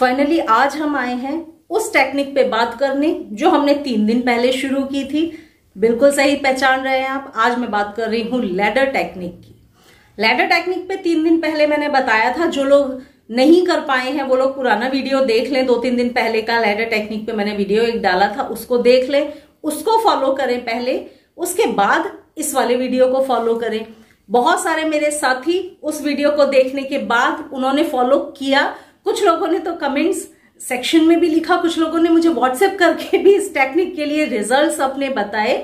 Finally आज हम आए हैं उस टेक्निक पे बात करने, जो हमने तीन दिन पहले शुरू की थी। बिल्कुल सही पहचान रहे हैं आप। आज मैं बात कर रही हूँ लेडर टेक्निक की। लेडर टेक्निक पे तीन दिन पहले मैंने बताया था, जो लोग नहीं कर पाए हैं, वो लोग पुराना वीडियो देख लें। दो तीन दिन पहले का लेडर टेक्निक पे मैंने वीडियो एक डाला था, उसको देख लें। उसको फॉलो करें पहले। उसके बाद इस वाले वीडियो को फॉलो करें। बहुत सारे मेरे साथी उस वीडियो को देखने के बाद उन्होंने फॉलो किया। कुछ लोगों ने तो कमेंट्स सेक्शन में भी लिखा, कुछ लोगों ने मुझे व्हाट्सएप करके भी इस टेक्निक के लिए रिजल्ट्स अपने बताए।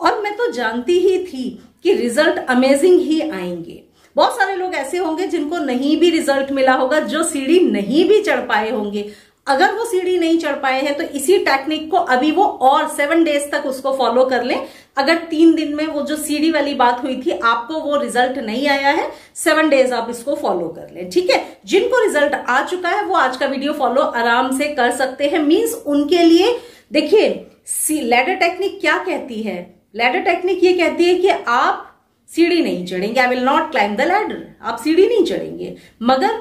और मैं तो जानती ही थी कि रिज़ल्ट अमेजिंग ही आएँगे। बहुत सारे लोग ऐसे होंगे जिनको नहीं भी रिज़ल्ट मिला होगा, जो सीढ़ी नहीं भी चढ़ पाए होंगे। अगर वो सीढ़ी नहीं चढ़ पाए हैं तो इसी टेक्निक को अभी वो और सेवन डेज़ तक उसको फॉलो कर लें। अगर तीन दिन में वो जो सीढ़ी वाली बात हुई थी, आपको वो रिज़ल्ट नहीं आया है सेवन डेज़ आप इसको फॉलो कर लें। ठीक है? जिनको रिज़ल्ट आ चुका है, वो आज का वीडियो फॉलो आराम से कर सकते हैं। मीन्स उनके लिए, देखिए लेडर टेक्निक क्या कहती है? लेडर टेक्निक ये कहती है कि आप सीढ़ी नहीं चढ़ेंगे। I will not climb the ladder आप सीढ़ी नहीं चढ़ेंगे। मगर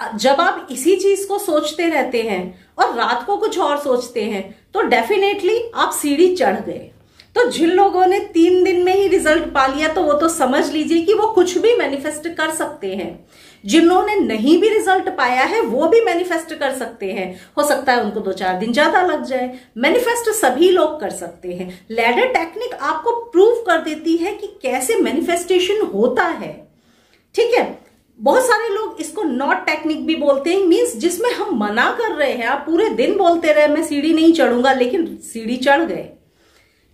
जब आप इसी चीज़ को सोचते रहते हैं और रात को कुछ और सोचते हैं तो डेफिनेटली आप सीढ़ी चढ़ गए। तो जिन लोगों ने तीन दिन में ही रिज़ल्ट पा लिया तो वो तो समझ लीजिए कि वो कुछ भी मैनिफेस्ट कर सकते हैं। जिन्होंने नहीं भी रिज़ल्ट पाया है, वो भी मैनिफेस्ट कर सकते हैं। हो सकता है उनको दो चार दिन ज़्यादा लग जाए। मैनिफेस्ट सभी लोग कर सकते हैं। लैडर टेक्निक आपको प्रूव कर देती है कि कैसे मैनिफेस्टेशन होता है। ठीक है? बहुत सारे लोग इसको नॉट टेक्निक भी बोलते हैं मीन्स जिसमें हम मना कर रहे हैं, आप पूरे दिन बोलते रहे, मैं सीढ़ी नहीं चढ़ूँगा, लेकिन सीढ़ी चढ़ गए।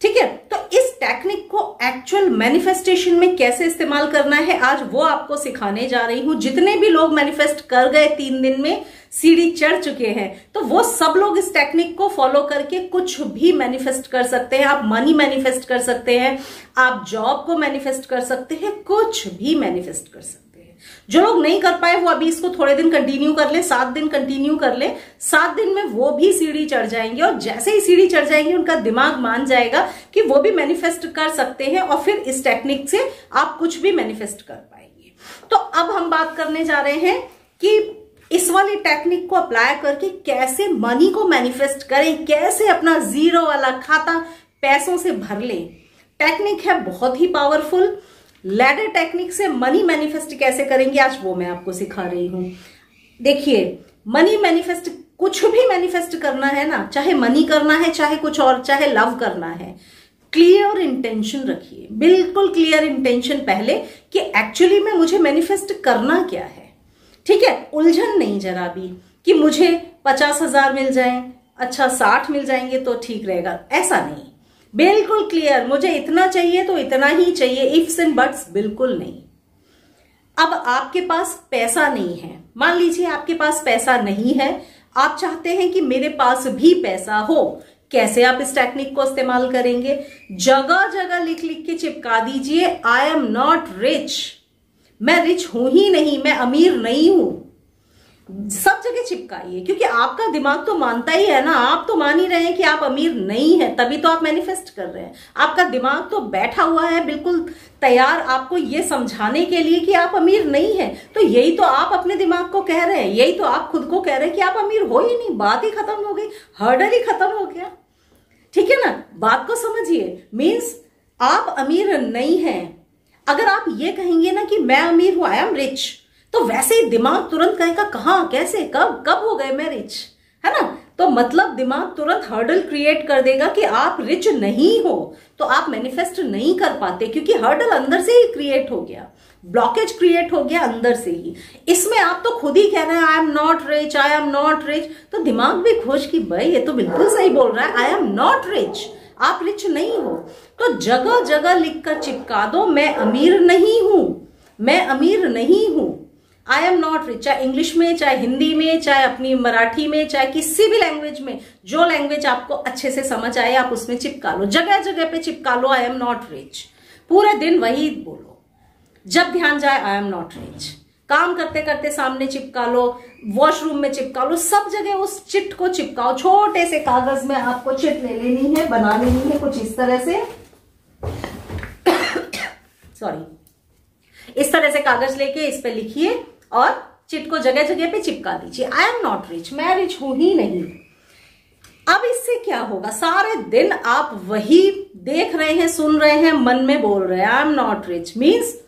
ठीक है? तो इस टेक्निक को एक्चुअल मैनिफेस्टेशन में कैसे इस्तेमाल करना है, आज वो आपको सिखाने जा रही हूँ। जितने भी लोग मैनिफेस्ट कर गए तीन दिन में, सीढ़ी चढ़ चुके हैं तो वो सब लोग इस टेक्निक को फॉलो करके कुछ भी मैनिफेस्ट कर सकते हैं। आप मनी मैनिफेस्ट कर सकते हैं, आप जॉब को मैनिफेस्ट कर सकते हैं, कुछ भी मैनिफेस्ट कर सकते हैं। जो लोग नहीं कर पाए वो अभी इसको थोड़े दिन कंटिन्यू कर ले, सात दिन कंटिन्यू कर ले, सात दिन में वो भी सीढ़ी चढ़ जाएँगे और जैसे ही सीढ़ी चढ़ जाएँगे, उनका दिमाग मान जाएगा कि वो भी मैनिफेस्ट कर सकते हैं और फिर इस टेक्निक से आप कुछ भी मैनिफेस्ट कर पाएँगे। तो अब हम बात करने जा रहे हैं कि इस वाली टेक्निक को अप्लाई करके कैसे मनी को मैनिफेस्ट करें, कैसे अपना ज़ीरो वाला खाता पैसों से भर लें। टेक्निक है बहुत ही पावरफुल लैडर टेक्निक से मनी मैनिफेस्ट कैसे करेंगे? आज वो मैं आपको सिखा रही हूँ। देखिए मनी मैनिफेस्ट कुछ भी मैनिफेस्ट करना है ना, चाहे मनी करना है, चाहे कुछ और, चाहे लव करना है क्लियर इंटेंशन रखिए। बिल्कुल क्लियर इंटेंशन पहले कि एक्चुअली में मुझे मैनिफेस्ट करना क्या है। ठीक है? उलझन नहीं जरा भी कि मुझे पचास हज़ार मिल जाए अच्छा साठ मिल जाएँगे तो ठीक रहेगा। ऐसा नहीं। बिल्कुल क्लियर, मुझे इतना चाहिए तो इतना ही चाहिए, इफ्स एंड बट्स बिल्कुल नहीं। अब आपके पास पैसा नहीं है, मान लीजिए आपके पास पैसा नहीं है, आप चाहते हैं कि मेरे पास भी पैसा हो, कैसे आप इस टेक्निक को इस्तेमाल करेंगे? जगह जगह लिख लिख के चिपका दीजिए आई एम नॉट रिच मैं रिच हूँ ही नहीं, मैं अमीर नहीं हूँ। सब जगह चिपकाइए, क्योंकि आपका दिमाग तो मानता ही है ना, आप तो मान ही रहे हैं कि आप अमीर नहीं है, तभी तो आप मैनिफेस्ट कर रहे हैं। आपका दिमाग तो बैठा हुआ है, बिल्कुल तैयार आपको ये समझाने के लिए कि आप अमीर नहीं है। तो यही तो आप अपने दिमाग को कह रहे हैं, यही तो आप खुद को कह रहे हैं कि आप अमीर हो ही नहीं, बात ही खत्म हो गई हर्डल ही खत्म हो गया। ठीक है ना? बात को समझिए मीन्स आप अमीर नहीं है। अगर आप ये कहेंगे ना कि मैं अमीर हूँ आई एम रिच तो वैसे ही दिमाग तुरंत कहेगा, कहा, कैसे, कब कब हो गए मैं रिच है ना? तो मतलब दिमाग तुरंत हर्डल क्रिएट कर देगा कि आप रिच नहीं हो तो आप मैनिफेस्ट नहीं कर पाते, क्योंकि हर्डल अंदर से ही क्रिएट हो गया। ब्लॉकेज क्रिएट हो गया अंदर से ही। इसमें आप तो खुद ही कह रहे हैं I am not rich I am not rich तो दिमाग भी खोज कि, भाई, ये तो बिल्कुल सही बोल रहा है आई एम नॉट रिच आप रिच नहीं हो। तो जगह जगह लिखकर चिपका दो, मैं अमीर नहीं हूँ, मैं अमीर नहीं हूँ आई एम नॉट रिच चाहे इंग्लिश में, चाहे हिंदी में, चाहे अपनी मराठी में, चाहे किसी भी लैंग्वेज में, जो लैंग्वेज आपको अच्छे से समझ आए, आप उसमें चिपका लो। जगह जगह पे चिपका लो आई एम नॉट रिच पूरे दिन वही बोलो। जब ध्यान जाए आई एम नॉट रिच काम करते करते सामने चिपका लो वॉशरूम में चिपका लो, सब जगह उस चिट को चिपकाओ। छोटे से कागज़ में आपको चिट ले लेनी है, बना लेनी है, कुछ इस तरह से। सॉरी इस तरह से कागज़ लेके इस पे लिखिए। और चिट को जगह जगह पे चिपका दीजिए। आई एम नॉट रिच मैं रिच हूँ ही नहीं। अब इससे क्या होगा? सारे दिन आप वही देख रहे हैं, सुन रहे हैं, मन में बोल रहे हैं I am not rich means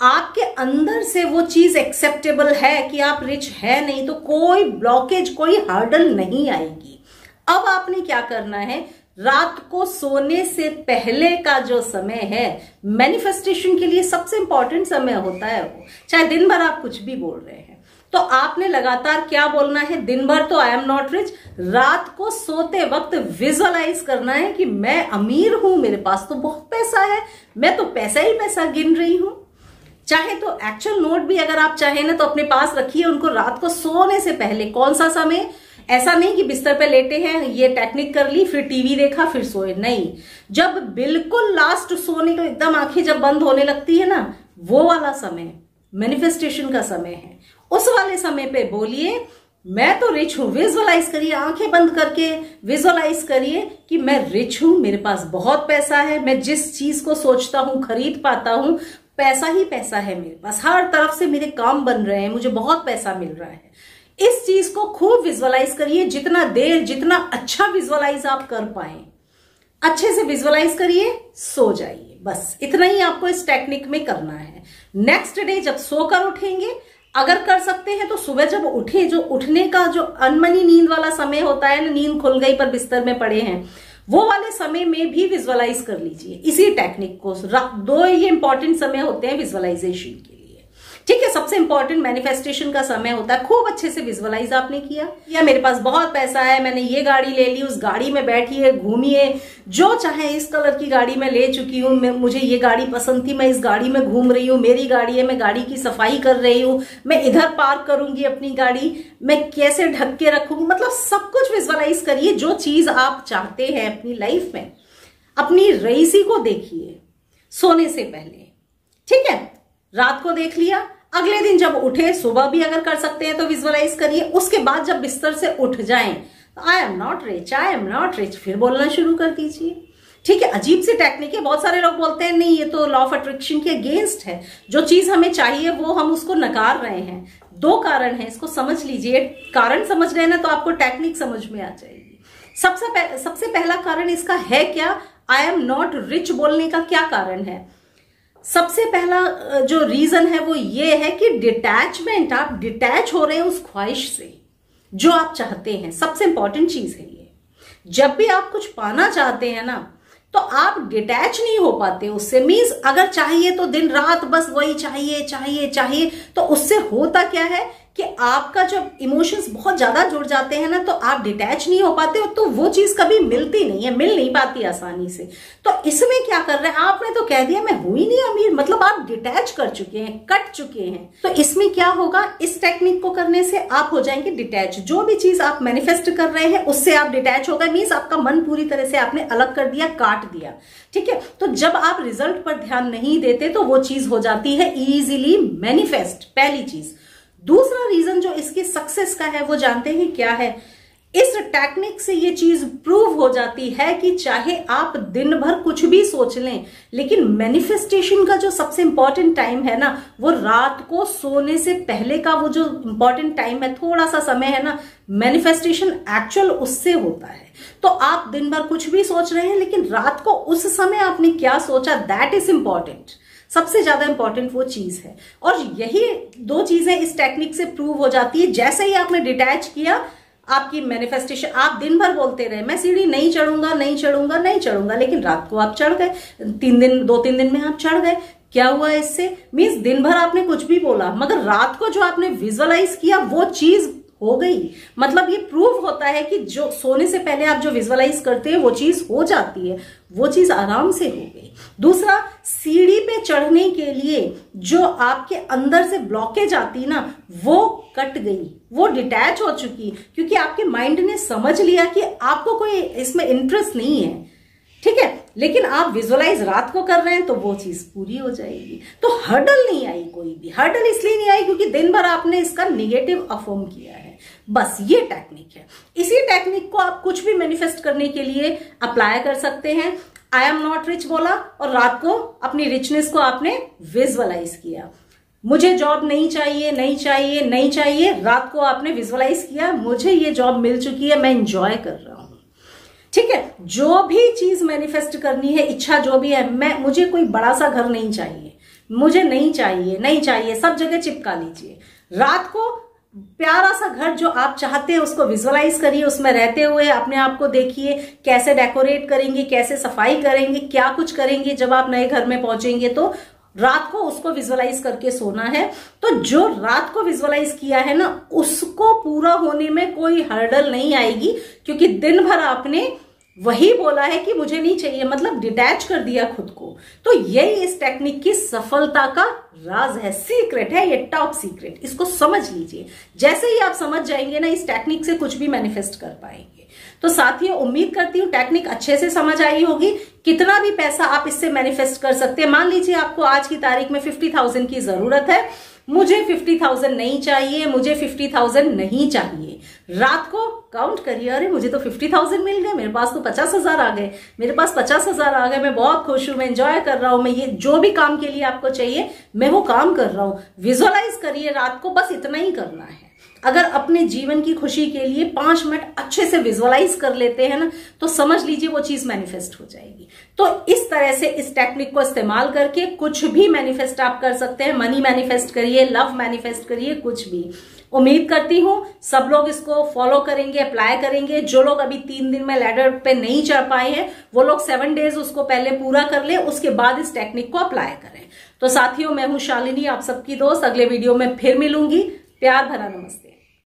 आपके अंदर से वो चीज़ एक्सेप्टेबल है कि आप रिच है नहीं तो कोई ब्लॉकेज कोई हर्डल नहीं आएगी। अब आपने क्या करना है? रात को सोने से पहले का जो समय है मैनिफेस्टेशन के लिए सबसे इंपॉर्टेंट समय होता है वो। चाहे दिन भर आप कुछ भी बोल रहे हैं। तो आपने लगातार क्या बोलना है? दिन भर तो आई एम नॉट रिच रात को सोते वक्त विजुअलाइज करना है कि मैं अमीर हूँ, मेरे पास तो बहुत पैसा है, मैं तो पैसा ही पैसा गिन रही हूँ। चाहे तो एक्चुअल नोट भी अगर आप चाहे ना तो अपने पास रखिए उनको। रात को सोने से पहले कौन सा समय? ऐसा नहीं कि बिस्तर पे लेटे हैं, ये टेक्निक कर ली, फिर टीवी देखा, फिर सोए। नहीं। जब बिल्कुल लास्ट सोने को एकदम आँखें जब बंद होने लगती है ना, वो वाला समय मैनिफेस्टेशन का समय है। उस वाले समय पे बोलिए, मैं तो रिच हूँ विजुअलाइज करिए, आँखें बंद करके विजुअलाइज करिए कि मैं रिच हूँ, मेरे पास बहुत पैसा है, मैं जिस चीज़ को सोचता हूँ, खरीद पाता हूँ, पैसा ही पैसा है मेरे पास। हर तरफ़ से मेरे काम बन रहे हैं, मुझे बहुत पैसा मिल रहा है। इस चीज़ को खूब विजुअलाइज करिए, जितना देर, जितना अच्छा विजुअलाइज आप कर पाए। अच्छे से विजुअलाइज करिए, सो जाइए। बस, इतना ही आपको इस टेक्निक में करना है। नेक्स्ट डे जब सोकर उठेंगे, अगर कर सकते हैं तो सुबह जब उठे, जो उठने का जो अनमनी नींद वाला समय होता है ना, नींद खुल गई पर बिस्तर में पड़े हैं, वो वाले समय में भी विजुअलाइज कर लीजिए। इसी टेक्निक को दो ये इंपॉर्टेंट समय होते हैं विजुअलाइजेशन के। ठीक है, सबसे इंपॉर्टेंट मैनिफेस्टेशन का समय होता है। खूब अच्छे से विजुअलाइज आपने किया। या मेरे पास बहुत पैसा है, मैंने ये गाड़ी ले ली, उस गाड़ी में बैठिए घूमिए। जो चाहे इस कलर की गाड़ी में ले चुकी हूँ मुझे ये गाड़ी पसंद थी, मैं इस गाड़ी में घूम रही हूँ, मेरी गाड़ी है, मैं गाड़ी की सफ़ाई कर रही हूँ, मैं इधर पार्क करूँगी अपनी गाड़ी, मैं कैसे ढक के रखूँगी? मतलब सब कुछ विजुअलाइज करिए, जो चीज़ आप चाहते हैं अपनी लाइफ में। अपनी रईसी को देखिए, सोने से पहले। ठीक है? रात को देख लिया अगले दिन जब उठे सुबह भी अगर कर सकते हैं तो विजुअलाइज करिए। उसके बाद जब बिस्तर से उठ जाए I am not rich I am not rich फिर बोलना शुरू कर दीजिए। ठीक है अजीब सी टेक्निक है बहुत सारे लोग बोलते हैं नहीं ये तो लॉ ऑफ़ अट्रैक्शन के अगेंस्ट है। जो चीज़ हमें चाहिए वो हम उसको नकार रहे हैं। दो कारण है इसको समझ लीजिए। कारण समझ रहे ना तो आपको टेक्निक समझ में आ जाएगी। सबसे पह, सबसे पहला कारण इसका है क्या? आई एम नॉट रिच बोलने का क्या कारण है? सबसे पहला जो रीजन है वो ये है कि डिटैचमेंट आप डिटैच हो रहे हैं उस ख्वाहिश से, जो आप चाहते हैं। सबसे इंपॉर्टेंट चीज़ है ये। जब भी आप कुछ पाना चाहते हैं ना तो आप डिटैच नहीं हो पाते उससे। मीन्स अगर चाहिए तो दिन रात बस वही चाहिए चाहिए चाहिए तो उससे होता क्या है कि आपका जब इमोशंस बहुत ज़्यादा जुड़ जाते हैं ना तो आप डिटैच नहीं हो पाते हो तो वो चीज़ कभी मिलती नहीं है, मिल नहीं पाती आसानी से। तो इसमें क्या कर रहे हैं? आपने तो कह दिया, मैं हुई नहीं अमीर। मतलब आप डिटैच कर चुके हैं, कट चुके हैं। तो इसमें क्या होगा? इस टेक्निक को करने से आप हो जाएँगे डिटैच जो भी चीज़ आप मैनिफेस्ट कर रहे हैं, उससे आप डिटैच हो गए। मीन्स आपका मन पूरी तरह से आपने अलग कर दिया, काट दिया। ठीक है? तो जब आप रिज़ल्ट पर ध्यान नहीं देते तो वो चीज़ हो जाती है इजीली मैनिफेस्ट पहली चीज़। दूसरा रीजन जो इसके सक्सेस का है, वो जानते हैं क्या है? इस टेक्निक से ये चीज़ प्रूव हो जाती है कि चाहे आप दिन भर कुछ भी सोच लें, लेकिन मैनिफेस्टेशन का जो सबसे इंपॉर्टेंट टाइम है ना, वो रात को सोने से पहले का वो जो इंपॉर्टेंट टाइम है थोड़ा सा समय है ना मैनिफेस्टेशन एक्चुअल उससे होता है। तो आप दिन भर कुछ भी सोच रहे हैं, लेकिन रात को उस समय आपने क्या सोचा? दैट इज़ इंपॉर्टेंट सबसे ज़्यादा इंपॉर्टेंट वो चीज़ है। और यही दो चीज़ें इस टेक्निक से प्रूव हो जाती है। जैसे ही आपने डिटैच किया, आपकी मैनिफेस्टेशन आप दिन भर बोलते रहे, मैं सीढ़ी नहीं चढ़ूँगा नहीं चढ़ूँगा नहीं चढ़ूँगा। लेकिन रात को आप चढ़ गए। तीन दिन, दो तीन दिन में आप चढ़ गए। क्या हुआ इससे? मीन्स दिन भर आपने कुछ भी बोला, मगर रात को जो आपने विजुअलाइज किया, वो चीज़ हो गई। मतलब ये प्रूव होता है कि जो सोने से पहले आप जो विजुअलाइज करते हैं, वो चीज़ हो जाती है, वो चीज़ आराम से हो गई। दूसरा, सीढ़ी पे चढ़ने के लिए जो आपके अंदर से ब्लॉकेज आती ना, वो कट गई, वो डिटैच हो चुकी, क्योंकि आपके माइंड ने समझ लिया कि आपको कोई इसमें इंटरेस्ट नहीं है। ठीक है? लेकिन आप विजुअलाइज रात को कर रहे हैं तो वो चीज़ पूरी हो जाएगी। तो हर्डल नहीं आई कोई भी। हर्डल इसलिए नहीं आई क्योंकि दिन भर आपने इसका निगेटिव अफॉर्म किया है। बस ये टेक्निक है। इसी टेक्निक को आप कुछ भी मैनिफेस्ट करने के लिए अप्लाई कर सकते हैं। आई एम नॉट रिच बोला और रात को अपनी रिचनेस को आपने विजुअलाइज किया। मुझे जॉब नहीं चाहिए नहीं चाहिए नहीं चाहिए, रात को आपने विजुअलाइज किया, मुझे ये जॉब मिल चुकी है, मैं इंजॉय कर रहा हूँ। ठीक है, जो भी चीज़ मैनिफेस्ट करनी है, इच्छा जो भी है, मैं, मुझे कोई बड़ा सा घर नहीं चाहिए। मुझे नहीं चाहिए नहीं चाहिए, सब जगह चिपका लीजिए। रात को प्यारा सा घर जो आप चाहते हैं, उसको विजुअलाइज करिए, उसमें रहते हुए अपने आप को देखिए, कैसे डेकोरेट करेंगे, कैसे सफ़ाई करेंगे, क्या कुछ करेंगे जब आप नए घर में पहुँचेंगे तो रात को उसको विजुअलाइज करके सोना है। तो जो रात को विजुअलाइज किया है ना, उसको पूरा होने में कोई हर्डल नहीं आएगी, क्योंकि दिन भर आपने वही बोला है कि मुझे नहीं चाहिए मतलब डिटैच कर दिया खुद को। तो यही इस टेक्निक की सफलता का राज है। सीक्रेट है, ये टॉप सीक्रेट इसको समझ लीजिए। जैसे ही आप समझ जाएँगे ना, इस टेक्निक से कुछ भी मैनिफेस्ट कर पाएँगे। तो साथियों, उम्मीद करती हूँ टेक्निक अच्छे से समझ आई होगी। कितना भी पैसा आप इससे मैनिफेस्ट कर सकते हैं। मान लीजिए आपको आज की तारीख में फिफ्टी थाउज़ेंड की ज़रूरत है। मुझे फिफ्टी थाउज़ेंड नहीं चाहिए, मुझे फिफ्टी थाउज़ेंड नहीं चाहिए। रात को काउंट करिए, अरे मुझे तो फिफ्टी थाउज़ेंड मिल गए, मेरे पास तो पचास हज़ार आ गए। मेरे पास पचास हज़ार आ गए, मैं बहुत खुश हूँ, मैं एंजॉय कर रहा हूँ, मैं ये जो भी काम के लिए आपको चाहिए, मैं वो काम कर रहा हूँ। विजुअलाइज करिए रात को, बस इतना ही करना है। अगर अपने जीवन की खुशी के लिए पाँच मिनट अच्छे से विजुअलाइज कर लेते हैं ना तो समझ लीजिए वो चीज़ मैनिफेस्ट हो जाएगी। तो इस तरह से इस टेक्निक को इस्तेमाल करके कुछ भी मैनिफेस्ट आप कर सकते हैं। मनी मैनिफेस्ट करिए लव मैनिफेस्ट करिए, कुछ भी। उम्मीद करती हूँ सब लोग इसको फॉलो करेंगे अप्लाई करेंगे। जो लोग अभी तीन दिन में लैडर पे नहीं चढ़ पाए हैं, वो लोग सेवन डेज़ उसको पहले पूरा कर ले, उसके बाद इस टेक्निक को अप्लाई करें। तो साथियों, मैं हूँ शालिनी, आप सबकी दोस्त। अगले वीडियो में फिर मिलूँगी। प्यार भरा नमस्ते।